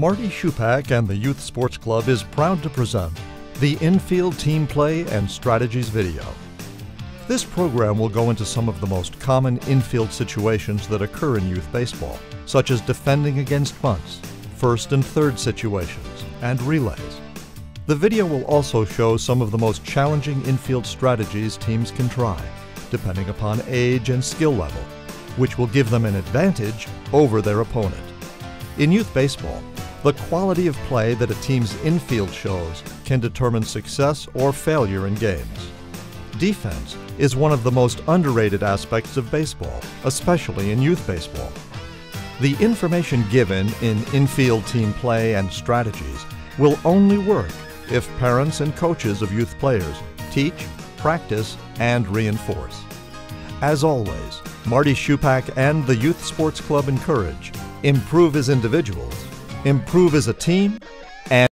Marty Schupak and the Youth Sports Club is proud to present the Infield Team Play and Strategies video. This program will go into some of the most common infield situations that occur in youth baseball, such as defending against bunts, first and third situations, and relays. The video will also show some of the most challenging infield strategies teams can try, depending upon age and skill level, which will give them an advantage over their opponent. In youth baseball, the quality of play that a team's infield shows can determine success or failure in games. Defense is one of the most underrated aspects of baseball, especially in youth baseball. The information given in infield team play and strategies will only work if parents and coaches of youth players teach, practice, and reinforce. As always, Marty Schupak and the Youth Sports Club encourage improve as individuals, improve as a team,